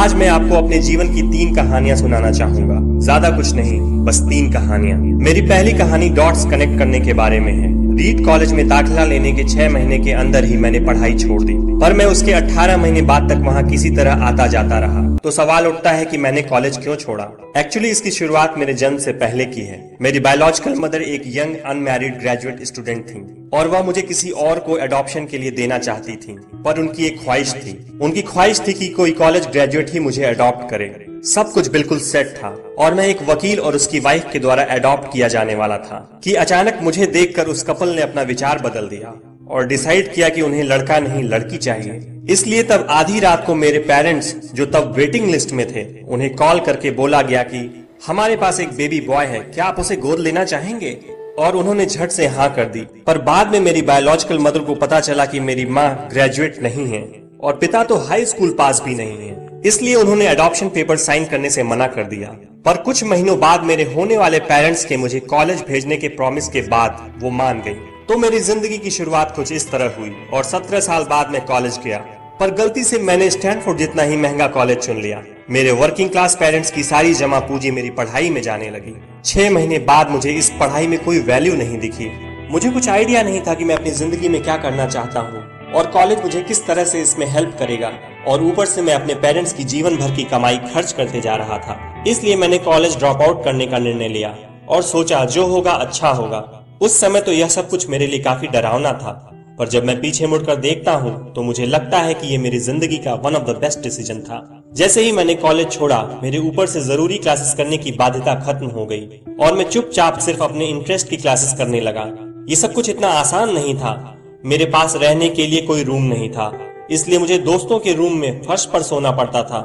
आज मैं आपको अपने जीवन की तीन कहानियाँ सुनाना चाहूँगा। ज़्यादा कुछ नहीं, बस तीन कहानियाँ। मेरी पहली कहानी डॉट्स कनेक्ट करने के बारे में है। रीड कॉलेज में दाखिला लेने के छह महीने के अंदर ही मैंने पढ़ाई छोड़ दी। पर मैं उसके 18 महीने बाद तक वहाँ किसी तरह आता जाता रहा। तो सवाल उठता है कि मैंने कॉलेज क्यों छोड़ा? एक्चुअली इसकी शुरुआत मेरे जन्म से पहले की है। मेरी बायोलॉजिकल मदर एक यंग अनमैरिड ग्रेजुएट स्टूडेंट थी और वह मुझे किसी और को एडॉप्शन के लिए देना चाहती थी। पर उनकी एक ख्वाहिश थी। उनकी ख्वाहिश थी कि कोई कॉलेज ग्रेजुएट ही मुझे अडॉप्ट करे। सब कुछ बिल्कुल सेट था और मैं एक वकील और उसकी वाइफ के द्वारा अडॉप्ट किया जाने वाला था कि अचानक मुझे देखकर उस कपल ने अपना विचार बदल दिया और डिसाइड किया कि उन्हें लड़का नहीं, लड़की चाहिए। इसलिए तब आधी रात को मेरे पेरेंट्स जो तब वेटिंग लिस्ट में थे, उन्हें कॉल करके बोला गया कि, हमारे पास एक बेबी बॉय है, क्या आप उसे गोद लेना चाहेंगे? और उन्होंने झट से हाँ कर दी। पर बाद में मेरी बायोलॉजिकल मदर को पता चला कि मेरी माँ ग्रेजुएट नहीं है और पिता तो हाई स्कूल पास भी नहीं है। इसलिए उन्होंने अडॉप्शन पेपर साइन करने से मना कर दिया। पर कुछ महीनों बाद मेरे होने वाले पेरेंट्स के मुझे कॉलेज भेजने के प्रॉमिस के बाद वो मान गई। तो मेरी ज़िंदगी की शुरुआत कुछ इस तरह हुई और सत्रह साल बाद मैं कॉलेज गया। पर गलती से मैंने स्टैनफोर्ड जितना ही महँगा कॉलेज चुन लिया। मेरे वर्किंग क्लास पेरेंट्स की सारी जमा पूंजी मेरी पढ़ाई में जाने लगी। छह महीने बाद मुझे इस पढ़ाई में कोई वैल्यू नहीं दिखी। मुझे कुछ आइडिया नहीं था कि मैं अपनी ज़िंदगी में क्या करना चाहता हूँ और कॉलेज मुझे किस तरह से इसमें हेल्प करेगा। और ऊपर से मैं अपने पेरेंट्स की जीवन भर की कमाई खर्च करते जा रहा था। इसलिए मैंने कॉलेज ड्रॉप आउट करने का निर्णय लिया और सोचा, जो होगा अच्छा होगा। उस समय तो यह सब कुछ मेरे लिए काफ़ी डरावना था। पर जब मैं पीछे मुड़कर देखता हूँ तो मुझे लगता है कि ये मेरी ज़िंदगी का one of the best decision था। जैसे ही मैंने कॉलेज छोड़ा, मेरे ऊपर से ज़रूरी क्लासेस करने की बाध्यता खत्म हो गई और मैं चुपचाप सिर्फ़ अपने इंटरेस्ट की क्लासेस करने लगा। ये सब कुछ इतना आसान नहीं था। मेरे पास रहने के लिए कोई रूम नहीं था। इसलिए मुझे दोस्तों के रूम में फर्श पर सोना पड़ता था।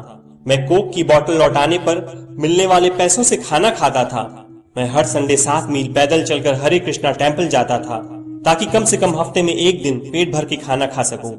मैं कोक की बोतल लौटाने पर मिलने वाले पैसों से खाना खाता था। मैं हर संडे सात मील पैदल चलकर हरे कृष्णा टेंपल जाता था, ताकि कम से कम हफ़्ते में एक दिन पेट भर के खाना खा सकूँ।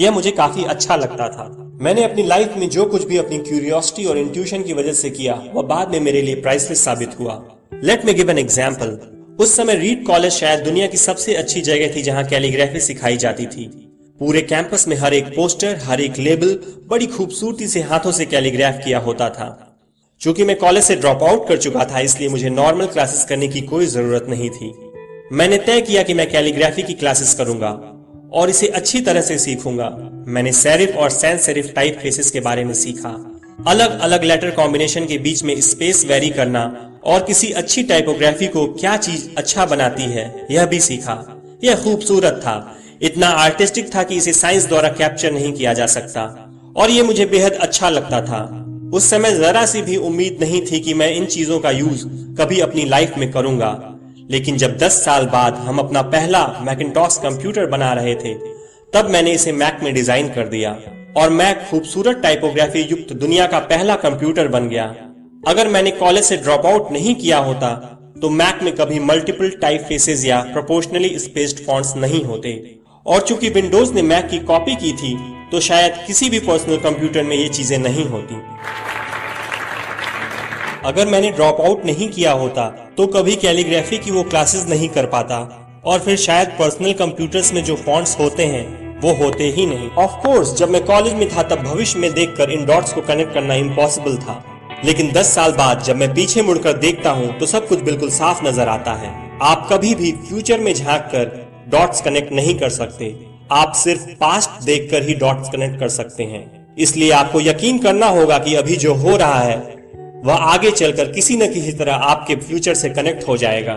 यह मुझे काफ़ी अच्छा लगता था। मैंने अपनी लाइफ में जो कुछ भी अपनी क्यूरियोसिटी और इंट्यूशन की वजह से किया, वह बाद में मेरे लिए प्राइसलेस साबित हुआ। Let me give an example उस समय रीड कॉलेज शायद दुनिया की सबसे अच्छी जगह थी जहाँ कैलीग्राफी सिखाई जाती थी। पूरे कैंपस में हर एक पोस्टर, हर एक लेबल बड़ी खूबसूरती से हाथों से कैलीग्राफ किया होता था। चूँकि मैं कॉलेज से ड्रॉप आउट कर चुका था, इसलिए मुझे नॉर्मल क्लासेस करने की कोई ज़रूरत नहीं थी। मैंने तय किया कि मैं कैलीग्राफी की क्लासेस करूँगा और इसे अच्छी तरह से सीखूँगा। मैंने सेरिफ और सैन सेरिफ टाइप फेसेस के बारे में सीखा। अलग अलग लेटर कॉम्बिनेशन के बीच में स्पेस वेरी करना और किसी अच्छी टाइपोग्राफी को क्या चीज़ अच्छा बनाती है, यह भी सीखा। यह खूबसूरत था। इतना आर्टिस्टिक था कि इसे साइंस द्वारा कैप्चर नहीं किया जा सकता। और ये मुझे बेहद अच्छा लगता था। उस समय जरा सी भी उम्मीद नहीं थी कि मैं इन चीज़ों का यूज़ कभी अपनी लाइफ में करूँगा। लेकिन जब 10 साल बाद हम अपना पहला मैकिनटॉस कंप्यूटर बना रहे थे, तब मैंने इसे मैक में डिज़ाइन कर दिया। और मैक खूबसूरत टाइपोग्राफी युक्त दुनिया का पहला कंप्यूटर बन गया। अगर मैंने कॉलेज से ड्रॉप आउट नहीं किया होता तो मैक में कभी मल्टीपल टाइप फेसेस या प्रोपोर्शनली स्पेस्ड फॉन्ट्स नहीं होते। और चूँकि विंडोज़ ने मैक की कॉपी की थी तो शायद किसी भी पर्सनल कंप्यूटर में ये चीज़ें नहीं होती। अगर मैंने ड्रॉप आउट नहीं किया होता तो कभी कैलीग्राफी की वो क्लासेस नहीं कर पाता, और फिर शायद पर्सनल कंप्यूटर्स में जो फॉन्ट्स होते हैं, वो होते ही नहीं। ऑफ़ कोर्स जब मैं कॉलेज में था, तब भविष्य में देखकर इन डॉट्स को कनेक्ट करना इम्पॉसिबल था। लेकिन 10 साल बाद, जब मैं पीछे मुड़कर देखता हूँ तो सब कुछ बिल्कुल साफ़ नज़र आता है। आप कभी भी फ्यूचर में झाँक डॉट्स कनेक्ट नहीं कर सकते। आप सिर्फ़ पास्ट देखकर ही डॉट्स कनेक्ट कर सकते हैं। इसलिए आपको यकीन करना होगा कि अभी जो हो रहा है, वह आगे चलकर किसी न किसी तरह आपके फ्यूचर से कनेक्ट हो जाएगा।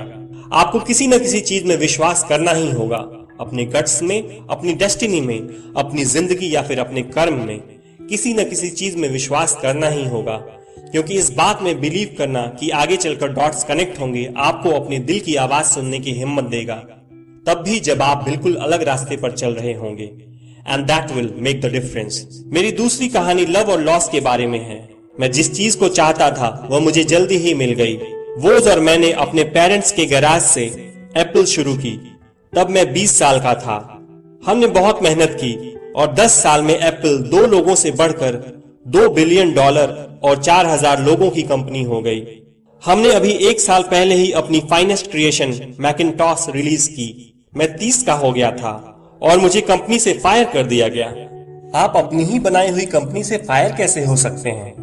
आपको किसी न किसी चीज़ में विश्वास करना ही होगा। अपने गट्स में, अपनी डेस्टिनी में, अपनी ज़िंदगी या फिर अपने कर्म में किसी न किसी चीज़ में विश्वास करना ही होगा। क्योंकि इस बात में बिलीव करना कि आगे चलकर डॉट्स कनेक्ट होंगे, आपको अपने दिल की आवाज़ सुनने की हिम्मत देगा। तब भी जब आप बिल्कुल अलग रास्ते पर चल रहे होंगे। And that will make the difference मेरी दूसरी कहानी लव और लॉस के बारे में है। मैं जिस चीज़ को चाहता था, वह मुझे जल्दी ही मिल गई। वो और मैंने अपने पेरेंट्स के गैराज से एप्पल शुरू की। तब मैं 20 साल का था। हमने बहुत मेहनत की और 10 साल में एप्पल दो लोगों से बढ़कर दो बिलियन डॉलर और चार हज़ार लोगों की कंपनी हो गई। हमने अभी एक साल पहले ही अपनी फाइनेस्ट क्रिएशन मैकिनटॉस रिलीज़ की। मैं तीस का हो गया था और मुझे कंपनी से फायर कर दिया गया। आप अपनी ही बनाई हुई कंपनी से फायर कैसे हो सकते हैं?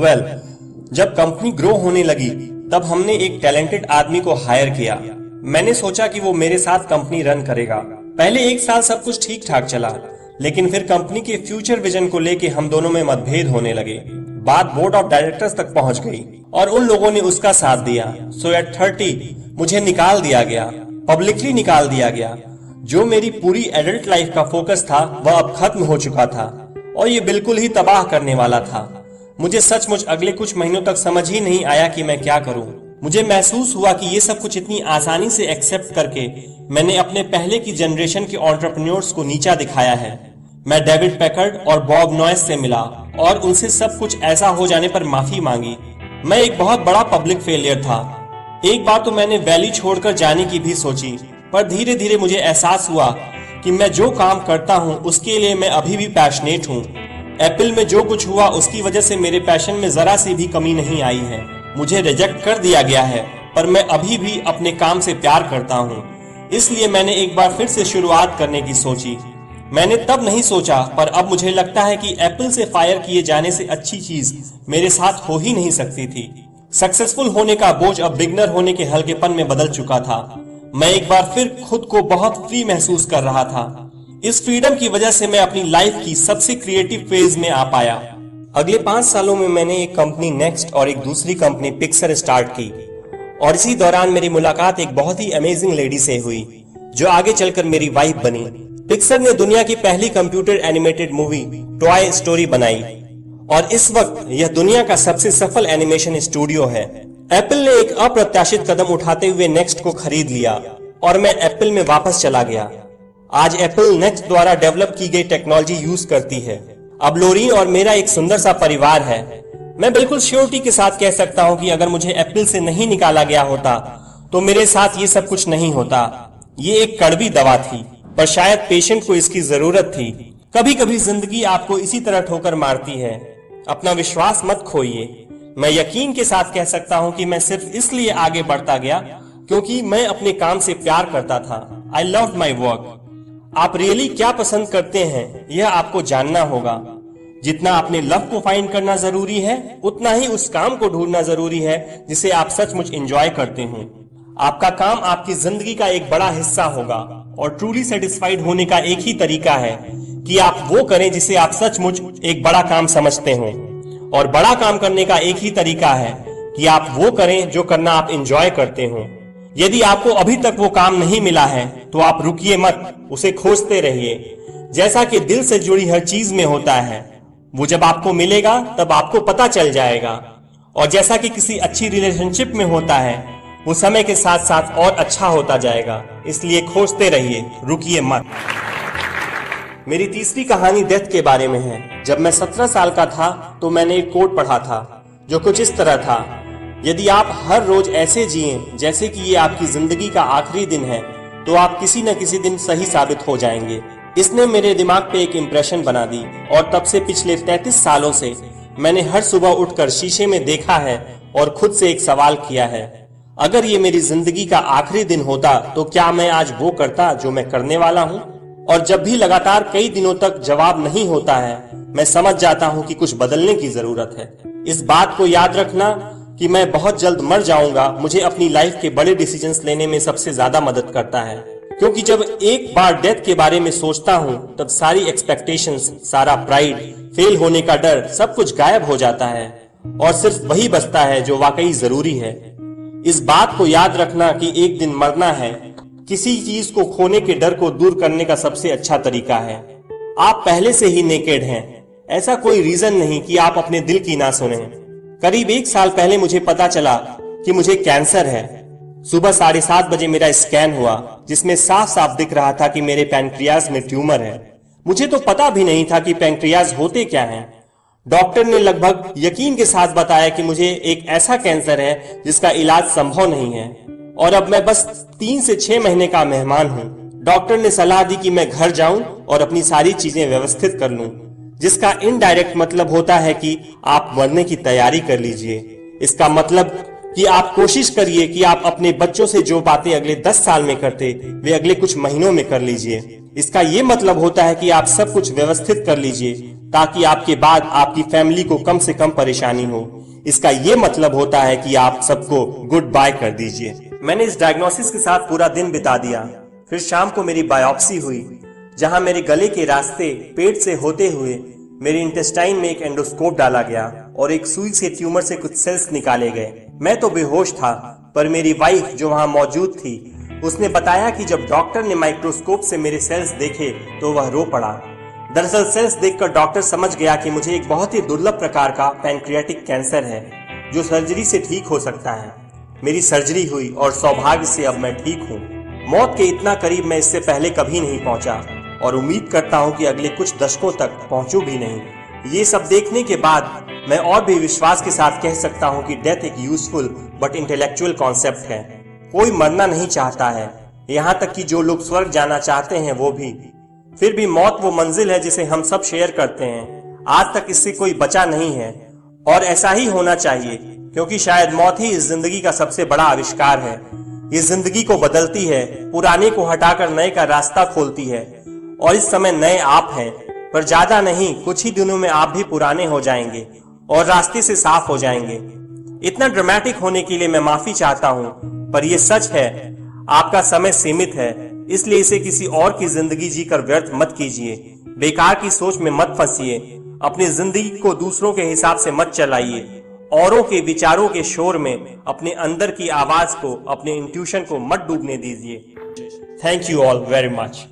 वेल well, जब कंपनी ग्रो होने लगी तब हमने एक टैलेंटेड आदमी को हायर किया। मैंने सोचा कि वो मेरे साथ कंपनी रन करेगा। पहले एक साल सब कुछ ठीक ठाक चला लेकिन फिर कंपनी के फ्यूचर विजन को लेके हम दोनों में मतभेद होने लगे। बात बोर्ड ऑफ़ डायरेक्टर्स तक पहुँच गई और उन लोगों ने उसका साथ दिया। सो एट थर्टी मुझे निकाल दिया गया। पब्लिकली निकाल दिया गया। जो मेरी पूरी एडल्ट लाइफ का फोकस था, वह अब खत्म हो चुका था और ये बिल्कुल ही तबाह करने वाला था। मुझे सचमुच अगले कुछ महीनों तक समझ ही नहीं आया कि मैं क्या करूँ। मुझे महसूस हुआ कि ये सब कुछ इतनी आसानी से एक्सेप्ट करके मैंने अपने पहले की जनरेशन के ऑन्टरप्रन्योर्स को नीचा दिखाया है। मैं डेविड पैकर्ड और बॉब नॉयस से मिला और उनसे सब कुछ ऐसा हो जाने पर माफ़ी मांगी। मैं एक बहुत बड़ा पब्लिक फेलियर था। एक बार तो मैंने वैली छोड़कर जाने की भी सोची, पर धीरे धीरे मुझे एहसास हुआ कि मैं जो काम करता हूँ, उसके लिए मैं अभी भी पैशनेट हूँ। एप्पल में जो कुछ हुआ, उसकी वजह से मेरे पैशन में जरा सी भी कमी नहीं आई है। मुझे रिजेक्ट कर दिया गया है, पर मैं अभी भी अपने काम से प्यार करता हूँ। इसलिए मैंने एक बार फिर से शुरुआत करने की सोची। मैंने तब नहीं सोचा, पर अब मुझे लगता है कि एप्पल से फायर किए जाने से अच्छी चीज़ मेरे साथ हो ही नहीं सकती थी। सक्सेसफुल होने का बोझ अब बिगनर होने के हल्केपन में बदल चुका था। मैं एक बार फिर खुद को बहुत फ्री महसूस कर रहा था। इस फ्रीडम की वजह से मैं अपनी लाइफ की सबसे क्रिएटिव फ़ेज़ में आ पाया। अगले पाँच सालों में मैंने एक कंपनी नेक्स्ट और एक दूसरी कंपनी पिक्सर स्टार्ट की। और इसी दौरान मेरी मुलाकात एक बहुत ही अमेजिंग लेडी से हुई, जो आगे चलकर मेरी वाइफ बनी। पिक्सर ने दुनिया की पहली computer animated movie toy story बनाई। और इस वक्त यह दुनिया का सबसे सफल एनिमेशन स्टूडियो है। एप्पल ने एक अप्रत्याशित कदम उठाते हुए नेक्स्ट को खरीद लिया और मैं एप्पल में वापस चला गया। आज एप्पल नेक्स्ट द्वारा डेवलप की गई टेक्नोलॉजी यूज़ करती है। अब लोरीन और मेरा एक सुंदर सा परिवार है। मैं बिल्कुल श्योरिटी के साथ कह सकता हूँ कि अगर मुझे एप्पल से नहीं निकाला गया होता तो मेरे साथ ये सब कुछ नहीं होता। ये एक कड़वी दवा थी, पर शायद पेशेंट को इसकी ज़रूरत थी। कभी कभी ज़िंदगी आपको इसी तरह ठोकर मारती है। अपना विश्वास मत खोइए। मैं यकीन के साथ कह सकता हूँ कि मैं सिर्फ़ इसलिए आगे बढ़ता गया क्योंकि मैं अपने काम से प्यार करता था। आई लव माई वर्क आप रियली क्या पसंद करते हैं, यह आपको जानना होगा। जितना अपने लव को फाइंड करना ज़रूरी है, उतना ही उस काम को ढूंढना ज़रूरी है, जिसे आप सचमुच एंजॉय करते हो। आपका काम आपकी ज़िंदगी का एक बड़ा हिस्सा होगा और ट्रूली सेटिस्फाइड होने का एक ही तरीका है। कि आप वो करें जिसे आप सचमुच एक बड़ा काम समझते हो। और बड़ा काम करने का एक ही तरीका है कि आप वो करें जो करना आप इंजॉय करते हो। यदि आपको अभी तक वो काम नहीं मिला है तो आप रुकिए मत, उसे खोजते रहिए। जैसा कि दिल से जुड़ी हर चीज़ में होता है, वो जब आपको मिलेगा, तब आपको पता चल जाएगा। और जैसा कि किसी अच्छी रिलेशनशिप में होता है, वो समय के साथ साथ और अच्छा होता जाएगा, इसलिए खोजते रहिए, रुकिए मत। मेरी तीसरी कहानी डेथ के बारे में है। जब मैं सत्रह साल का था तो मैंने एक कोट पढ़ा था, जो कुछ इस तरह था। यदि आप हर रोज ऐसे जिए, जैसे कि ये आपकी ज़िंदगी का आखिरी दिन है तो आप किसी न किसी दिन सही साबित हो जाएँगे। इसने मेरे दिमाग पे एक इम्प्रेशन बना दी, और तब से पिछले 33 सालों से मैंने हर सुबह उठकर शीशे में देखा है, और खुद से एक सवाल किया है, अगर ये मेरी ज़िंदगी का आखिरी दिन होता तो क्या मैं आज वो करता, जो मैं करने वाला हूँ? और जब भी लगातार कई दिनों तक जवाब नहीं होता है मैं समझ जाता हूँ कि कुछ बदलने की ज़रूरत है। इस बात को याद रखना कि मैं बहुत जल्द मर जाऊँगा मुझे अपनी लाइफ के बड़े डिसीजंस लेने में सबसे ज़्यादा मदद करता है। क्योंकि जब एक बार डेथ के बारे में सोचता हूँ तब सारी एक्सपेक्टेशंस, सारा प्राइड फेल होने का डर सब कुछ गायब हो जाता है और सिर्फ़ वही बचता है जो वाकई ज़रूरी है। इस बात को याद रखना कि एक दिन मरना है किसी चीज़ को खोने के डर को दूर करने का सबसे अच्छा तरीका है। आप पहले से ही नेकेड हैं। ऐसा कोई रीजन नहीं कि आप अपने दिल की ना सुने। करीब एक साल पहले मुझे पता चला कि मुझे कैंसर है। सुबह साढ़े सात बजे मेरा स्कैन हुआ, जिसमें साफ़ साफ़ दिख रहा था कि मेरे पैंक्रियाज में ट्यूमर है। मुझे तो पता भी नहीं था कि पैंक्रियाज होते क्या हैं। डॉक्टर ने लगभग यकीन के साथ बताया कि मुझे एक ऐसा कैंसर है जिसका इलाज संभव नहीं है। और अब मैं बस तीन से छह महीने का मेहमान हूँ। डॉक्टर ने सलाह दी कि मैं घर जाऊँ और अपनी सारी चीज़ें व्यवस्थित कर लूँ, जिसका इनडायरेक्ट मतलब होता है कि आप मरने की तैयारी कर लीजिए। इसका मतलब कि आप कोशिश करिए कि आप अपने बच्चों से जो बातें अगले दस साल में करते वे अगले कुछ महीनों में कर लीजिए। इसका ये मतलब होता है कि आप सब कुछ व्यवस्थित कर लीजिए ताकि आपके बाद आपकी फैमिली को कम से कम परेशानी हो। इसका ये मतलब होता है कि आप सबको गुड बाय कर दीजिए। मैंने इस डायग्नोसिस के साथ पूरा दिन बिता दिया। फिर शाम को मेरी बायोप्सी हुई, जहाँ मेरे गले के रास्ते पेट से होते हुए मेरे इंटेस्टाइन में एक एंडोस्कोप डाला गया और एक सुई से ट्यूमर से कुछ सेल्स निकाले गए। मैं तो बेहोश था, पर मेरी वाइफ जो वहाँ मौजूद थी, उसने बताया कि जब डॉक्टर ने माइक्रोस्कोप से मेरे सेल्स देखे तो वह रो पड़ा। दरअसल सेल्स देखकर डॉक्टर समझ गया कि मुझे एक बहुत ही दुर्लभ प्रकार का पैंक्रियाटिक कैंसर है, जो सर्जरी से ठीक हो सकता है। मेरी सर्जरी हुई और सौभाग्य से अब मैं ठीक हूँ। मौत के इतना करीब मैं इससे पहले कभी नहीं पहुँचा और उम्मीद करता हूँ कि अगले कुछ दशकों तक पहुँचू भी नहीं। ये सब देखने के बाद मैं और भी विश्वास के साथ कह सकता हूँ कि डेथ एक यूजफुल बट इंटेलेक्चुअल कॉन्सेप्ट है। कोई मरना नहीं चाहता है। यहाँ तक कि जो लोग स्वर्ग जाना चाहते हैं वो भी। फिर भी मौत वो मंजिल है जिसे हम सब शेयर करते हैं। आज तक इससे कोई बचा नहीं है। और ऐसा ही होना चाहिए, क्योंकि शायद मौत ही इस ज़िंदगी का सबसे बड़ा आविष्कार है। ये ज़िंदगी को बदलती है, पुराने को हटाकर नए का रास्ता खोलती है। और इस समय नए आप हैं, पर ज़्यादा नहीं, कुछ ही दिनों में आप भी पुराने हो जाएँगे, और रास्ते से साफ़ हो जाएँगे। इतना ड्रामेटिक होने के लिए मैं माफ़ी चाहता हूँ, पर यह सच है, आपका समय सीमित है, इसलिए इसे किसी और की ज़िंदगी जीकर व्यर्थ मत कीजिए। बेकार की सोच में मत फंसिए अपनी ज़िंदगी को दूसरों के हिसाब से मत चलाइए। औरों के विचारों के शोर में अपने अंदर की आवाज़ को, अपने इंट्यूशन को मत डूबने दीजिए। Thank you all very much